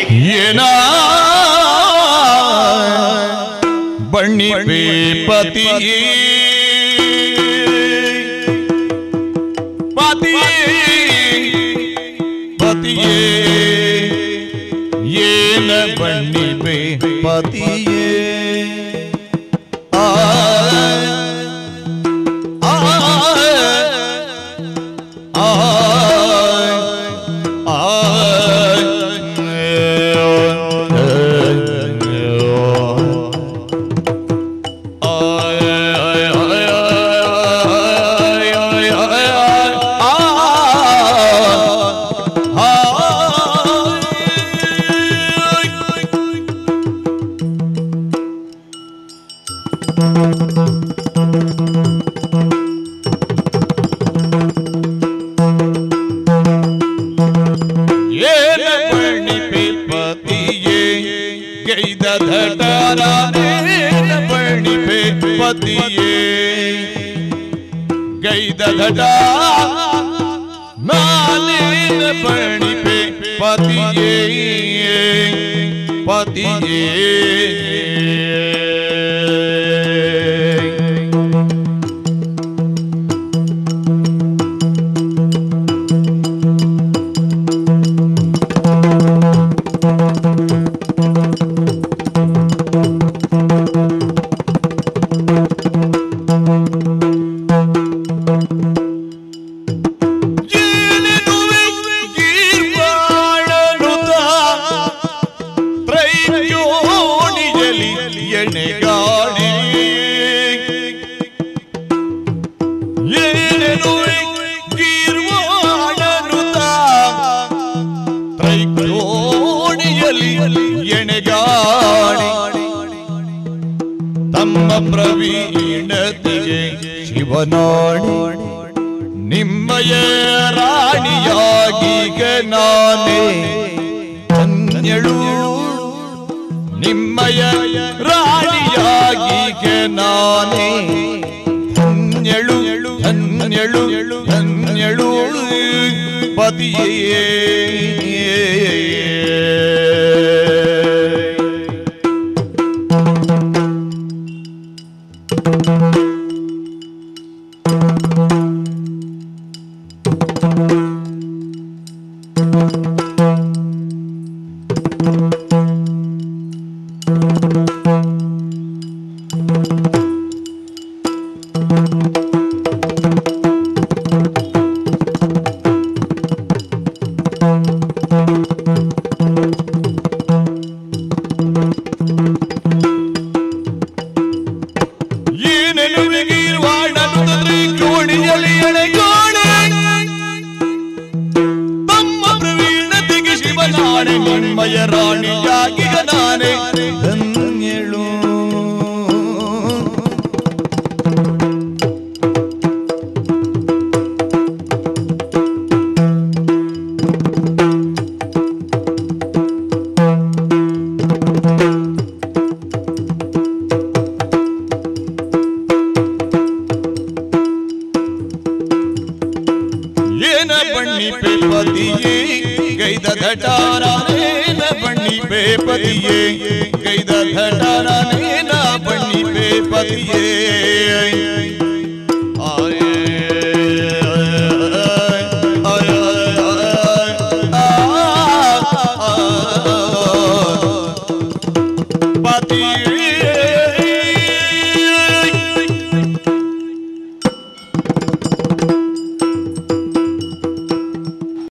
ये ना बनी पति। पति पति ये न बनी बेपति ये। अधटारा पे पतिए गई दधटा पर्णी पे पतिए पतिए ಪ್ರವೀಣತೆಗೆ ಶಿವನಾಡಿ ನಿಮ್ಮಯ ರಾಣಿಯಾಗೀಗ ನಾನೇ ಧನ್ಯಳು ನಿಮ್ಮಯ ರಾಣಿಯಾಗೀಗ ನಾನೇ ಧನ್ಯಳು ಧನ್ಯಳು ಧನ್ಯಳು ಪತಿಯೇ ನಾನೇ ಧನ್ಯಳು ಏನ ಬಣ್ಣಿ ಪೇಪತಿಯೇ ಗೈದ गई धटारा ना बनी पे पतिए